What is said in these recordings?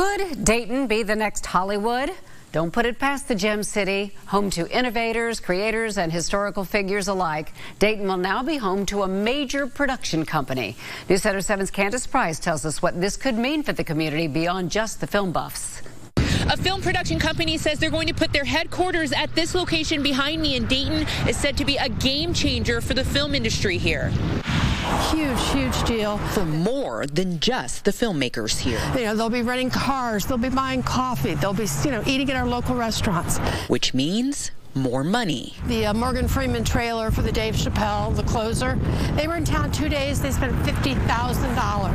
Could Dayton be the next Hollywood? Don't put it past the Gem City, home to innovators, creators, and historical figures alike. Dayton will now be home to a major production company. News Center 7's Candace Price tells us what this could mean for the community beyond just the film buffs. A film production company says they're going to put their headquarters at this location behind me in Dayton is said to be a game changer for the film industry here. Huge, huge deal. For more than just the filmmakers here. You know, they'll be renting cars, they'll be buying coffee, they'll be, you know, eating at our local restaurants. Which means more money. The uh, Morgan Freeman trailer for the Dave Chappelle, the closer, they were in town two days, they spent $50,000.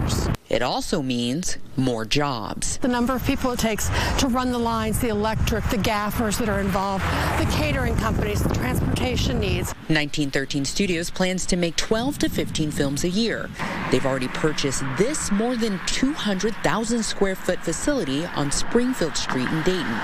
It also means more jobs. The number of people it takes to run the lines, the electric, the gaffers that are involved, the catering companies, the transportation needs. 1913 Studios plans to make 12 to 15 films a year. They've already purchased this more than 200,000 square foot facility on Springfield Street in Dayton.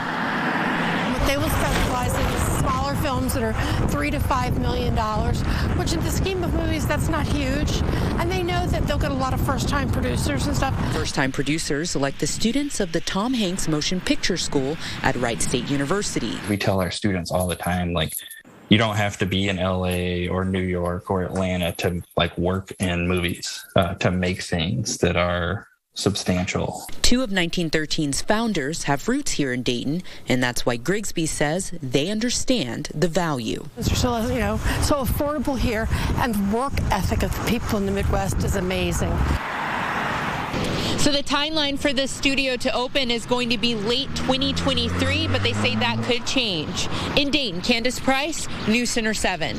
They will specialize in smaller films that are three to five million dollars, which in the scheme of movies, that's not huge. And they know that they'll get a lot of first-time producers and stuff. First-time producers like the students of the Tom Hanks Motion Picture School at Wright State University. We tell our students all the time, like, you don't have to be in LA or New York or Atlanta to like work in movies, uh, to make things that are substantial. Two of 1913's founders have roots here in Dayton, and that's why Grigsby says they understand the value. It's so, you know, so affordable here, and the work ethic of the people in the Midwest is amazing. So the timeline for this studio to open is going to be late 2023, but they say that could change. In Dayton, Candace Price, News Center 7.